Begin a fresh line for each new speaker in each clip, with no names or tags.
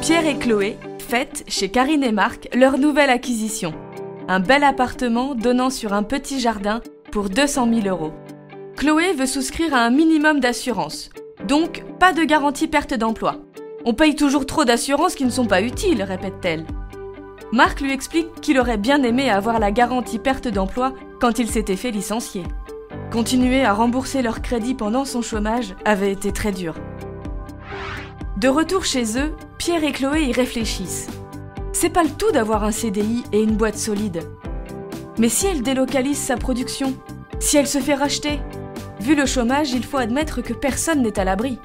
Pierre et Chloé fêtent chez Karine et Marc leur nouvelle acquisition. Un bel appartement donnant sur un petit jardin pour 200 000 euros. Chloé veut souscrire à un minimum d'assurance, donc pas de garantie perte d'emploi. On paye toujours trop d'assurances qui ne sont pas utiles, répète-t-elle. Marc lui explique qu'il aurait bien aimé avoir la garantie perte d'emploi quand il s'était fait licencier. Continuer à rembourser leur crédit pendant son chômage avait été très dur. De retour chez eux, Pierre et Chloé y réfléchissent. C'est pas le tout d'avoir un CDI et une boîte solide. Mais si elle délocalise sa production, si elle se fait racheter, vu le chômage, il faut admettre que personne n'est à l'abri.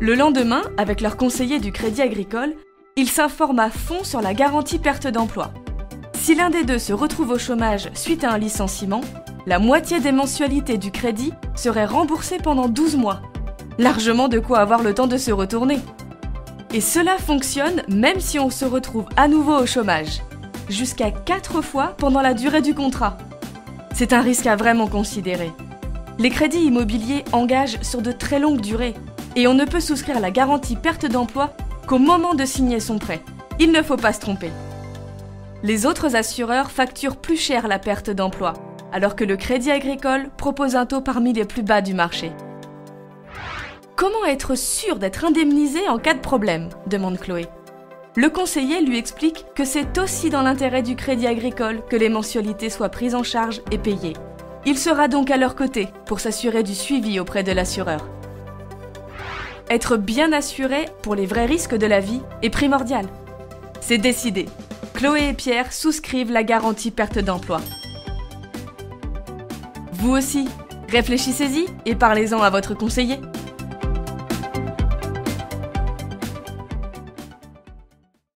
Le lendemain, avec leur conseiller du Crédit Agricole, ils s'informent à fond sur la garantie perte d'emploi. Si l'un des deux se retrouve au chômage suite à un licenciement, la moitié des mensualités du crédit serait remboursée pendant 12 mois. Largement de quoi avoir le temps de se retourner. Et cela fonctionne même si on se retrouve à nouveau au chômage. Jusqu'à 4 fois pendant la durée du contrat. C'est un risque à vraiment considérer. Les crédits immobiliers engagent sur de très longues durées et on ne peut souscrire la garantie perte d'emploi qu'au moment de signer son prêt. Il ne faut pas se tromper. Les autres assureurs facturent plus cher la perte d'emploi, alors que le Crédit Agricole propose un taux parmi les plus bas du marché. Comment être sûr d'être indemnisé en cas de problème demande Chloé. Le conseiller lui explique que c'est aussi dans l'intérêt du Crédit Agricole que les mensualités soient prises en charge et payées. Il sera donc à leur côté pour s'assurer du suivi auprès de l'assureur. Être bien assuré pour les vrais risques de la vie est primordial. C'est décidé. Chloé et Pierre souscrivent la garantie perte d'emploi. Vous aussi, réfléchissez-y et parlez-en à votre conseiller.